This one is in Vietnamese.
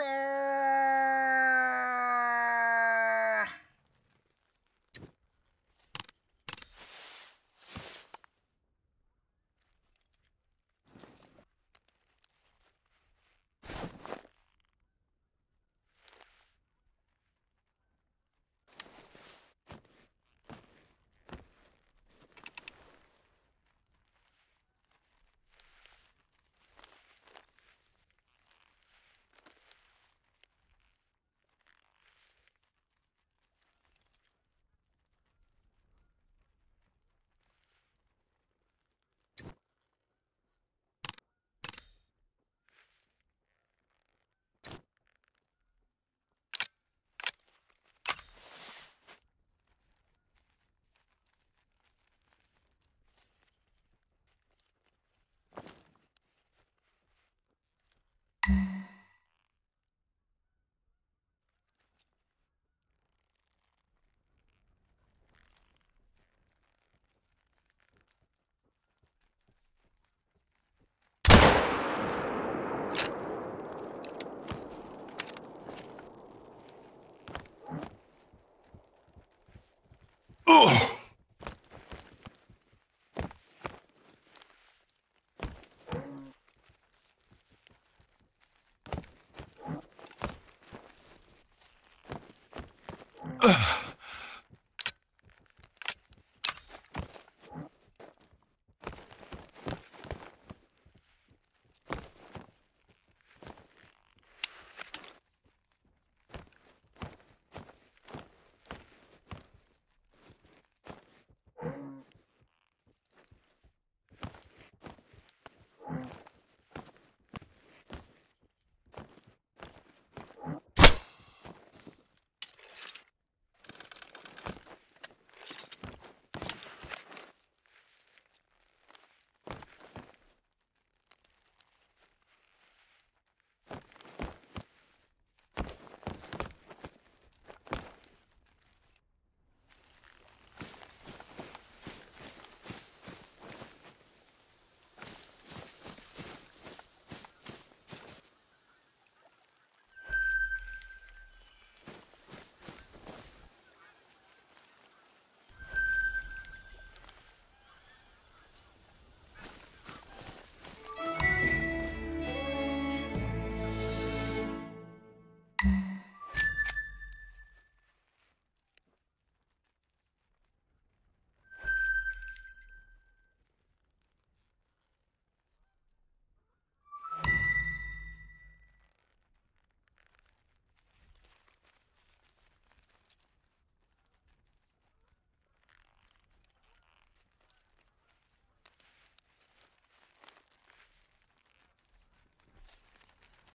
Ugh! Ugh.